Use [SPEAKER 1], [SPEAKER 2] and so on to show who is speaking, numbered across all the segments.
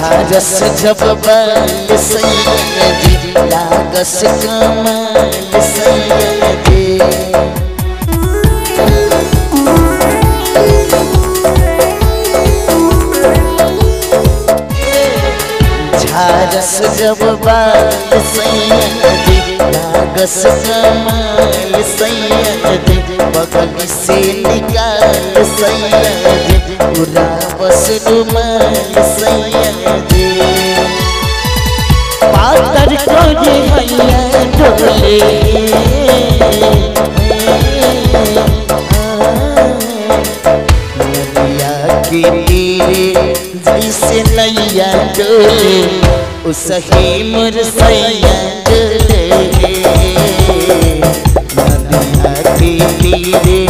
[SPEAKER 1] झारस जब बाल सैयदी लागस कमाल सैयदी झारस जब बाल सैयदी लागस कमाल सैयदी बगल से निकाल, सैयदी पूरा बस रुमाल पातर को ये हैया ढोले नदिया के जैसे नैया डोले उसही मोर सैया डोले नदिया के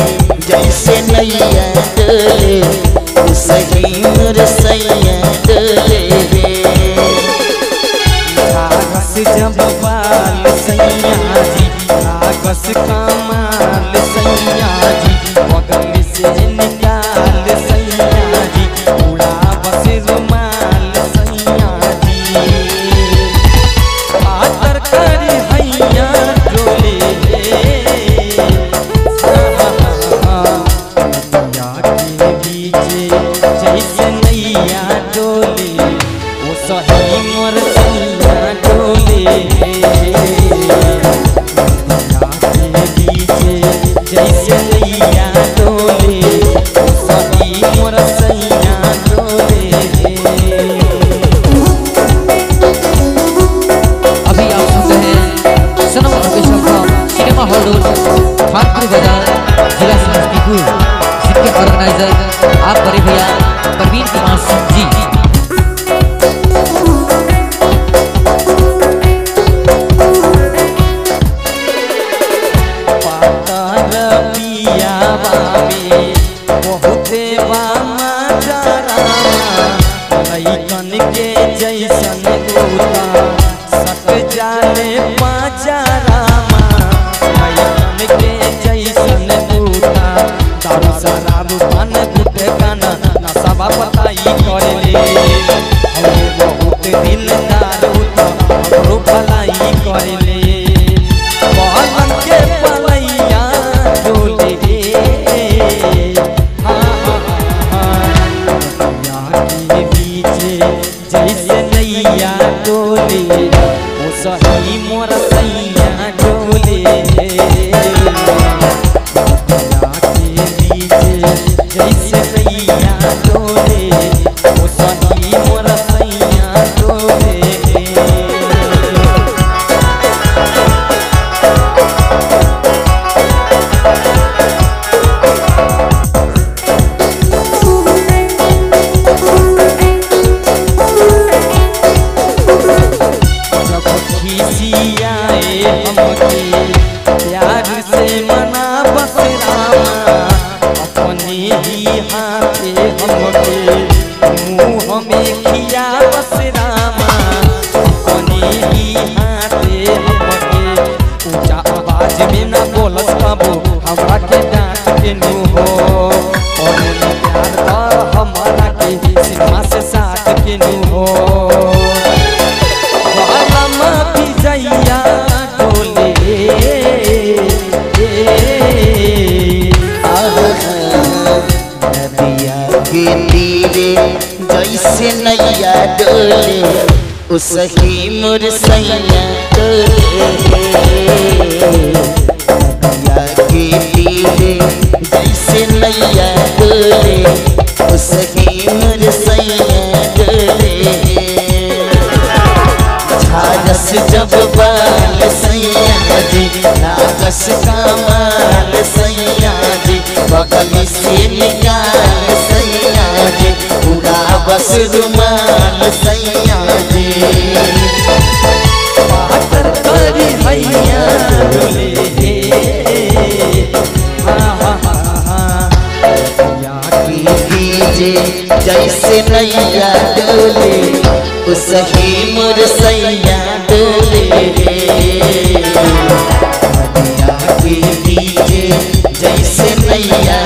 [SPEAKER 1] जैसे नैया डोले उसही मोर सैया डोले
[SPEAKER 2] जब बाल सैया जी कागस कमाल के जैसन गोता सक जाले पाचारामा लइकन के जैसन गोता दारू शराब पान गुटे गाना, नशा पताई कर हवे सही मोर सैया डोले जैसे सैया डोले प्यार से मना बस अपने ही हाथे हमके, मुँह में खिया बस रामा। अपने ही हाथे हमके, ऊँचा आवाज़ में ना बोलस बाबू हमरा के डांट के नु हो।
[SPEAKER 1] जैसे नैया डोले उसही मोर सैया डोले। के तीरे जैसे नैया डोले डोले। झारस जब बाल सैया जी लागस कमाल सैया जी, बगल से निकाल रुमाल सैया जी।
[SPEAKER 2] करी हाँ। हाँ हाँ
[SPEAKER 1] जैसे नैया डोले उसही मोर सैया डोले जैसे नैया